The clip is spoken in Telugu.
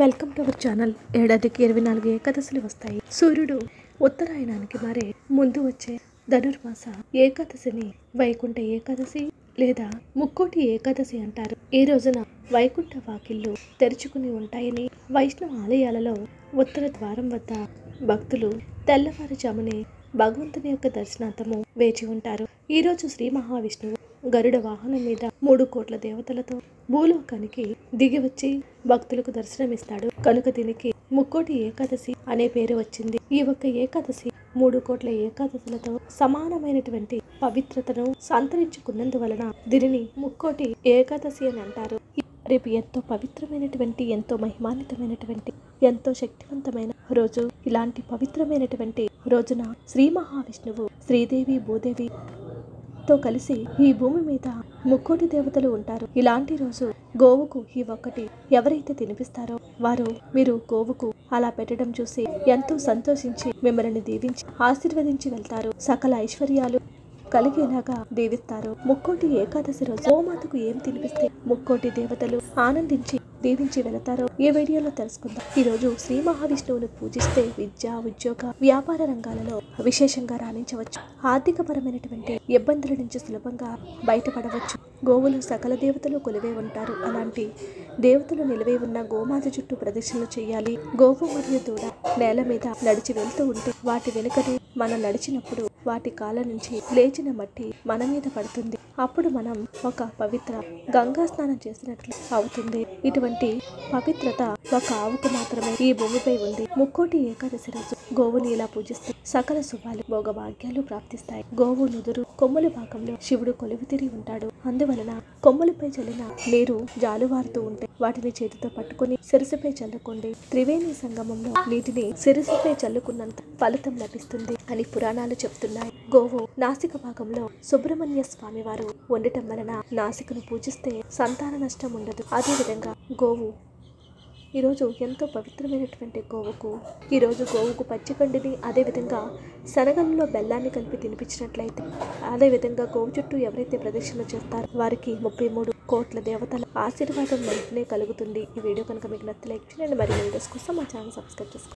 Welcome to our channel. ఏడాదికి ఇరవై నాలుగు ఏకాదశులు వస్తాయి. సూర్యుడు ఉత్తరాయణానికి మారే ముందు వచ్చే ధనుర్మాస ఏకాదశిని వైకుంఠ ఏకాదశి లేదా ముక్కోటి ఏకాదశి అంటారు. ఈ రోజున వైకుంఠ వాకిళ్ళు తెరుచుకుని ఉంటాయని వైష్ణవ ఆలయాలలో ఉత్తర ద్వారం వద్ద భక్తులు తెల్లవారుజామునే భగవంతుని యొక్క దర్శనార్థము వేచి ఉంటారు. ఈ రోజు శ్రీ మహావిష్ణువు గరుడ వాహనం మీద మూడు కోట్ల దేవతలతో భూలోకానికి దిగి వచ్చి భక్తులకు దర్శనమిస్తాడు. కనుక దీనికి ముక్కోటి ఏకాదశి అనే పేరు వచ్చింది. ఈ ఒక్క ఏకాదశి మూడు కోట్ల ఏకాదశులతో సమానమైనటువంటి పవిత్రతను సంతరించుకున్నందువలన దీనిని ముక్కోటి ఏకాదశి అని అంటారు. రేపు ఎంతో పవిత్రమైనటువంటి ఎంతో మహిమాన్వితమైనటువంటి ఎంతో శక్తివంతమైన రోజు. ఇలాంటి పవిత్రమైనటువంటి రోజున శ్రీ మహావిష్ణువు శ్రీదేవి భూదేవి తో కలిసి ఈ భూమి మీద ముక్కోటి దేవతలు ఉంటారు. ఇలాంటి రోజు గోవుకు ఈ ఒక్కటి ఎవరైతే తినిపిస్తారో వారు మీరు గోవుకు అలా పెట్టడం చూసి ఎంతో సంతోషించి మిమ్మల్ని దీవించి ఆశీర్వదించి వెళ్తారు. సకల ఐశ్వర్యాలు కలిగేలాగా దీవిస్తారు. ముక్కోటి ఏకాదశి రోజు గోమాతకు ఏం తినిపిస్తే ముక్కోటి దేవతలు ఆనందించి దీవించి వెళతారో ఈ వీడియోలో తెలుసుకుందాం. ఈ రోజు శ్రీ మహావిష్ణువును పూజిస్తే విద్య ఉద్యోగ వ్యాపార రంగాలలో విశేషంగా రాణించవచ్చు. ఆర్థిక పరమైనటువంటి ఇబ్బందుల నుంచి సులభంగా బయటపడవచ్చు. గోవులు సకల దేవతలు కొలివే ఉంటారు. అలాంటి దేవతలు నిలవే ఉన్న గోమాత చుట్టూ ప్రదక్షిణలు చేయాలి. గోవు మరియు దూడ నేల మీద నడిచి వెళ్తూ ఉంటే వాటి వెనుకనే మనం నడిచినప్పుడు వాటి కాళ్ళ నుంచి లేచిన మట్టి మన మీద పడుతుంది. అప్పుడు మనం ఒక పవిత్ర గంగా స్నానం చేసినట్లు అవుతుంది. ఇటువంటి పవిత్రత ఒక ఆవుకు మాత్రమే ఈ భూమిపై ఉంది. ముక్కోటి ఏకాదశి రోజు గోవుని ఇలా పూజిస్తే సకల శుభాలు భోగభాగ్యాలు ప్రాప్తిస్తాయి. గోవు నుదురు కొమ్ముల భాగంలో శివుడు కొలువు తిరిగి ఉంటాడు. అందువలన కొమ్ములపై చల్లిన నీరు జాలువారుతూ ఉంటే వాటిని చేతితో పట్టుకుని సిరసిపై చల్లుకోండి. త్రివేణి సంగమంలో నీటిని సిరసిపై చల్లుకున్నంత ఫలితం లభిస్తుంది అని పురాణాలు చెప్తున్నాయి. గోవు నాసిక భాగంలో సుబ్రహ్మణ్య స్వామి వారు ఉండటం వలన నాసికను పూజిస్తే సంతాన నష్టం ఉండదు. అదేవిధంగా గోవు ఈరోజు ఎంతో పవిత్రమైనటువంటి గోవుకు ఈరోజు గోవుకు పచ్చికండిని అదేవిధంగా శనగల్లో బెల్లాన్ని కలిపి తినిపించినట్లయితే అదేవిధంగా గోవు చుట్టూ ఎవరైతే ప్రదక్షిణ చేస్తారో వారికి ముప్పై మూడు కోట్ల దేవతల ఆశీర్వాదం వెంటనే కలుగుతుంది. ఈ వీడియో కనుక మీకు నచ్చ లైక్ చేయండి. మరి వీడియోస్ కోసం మా ఛానల్ సబ్స్క్రైబ్ చేసుకోండి.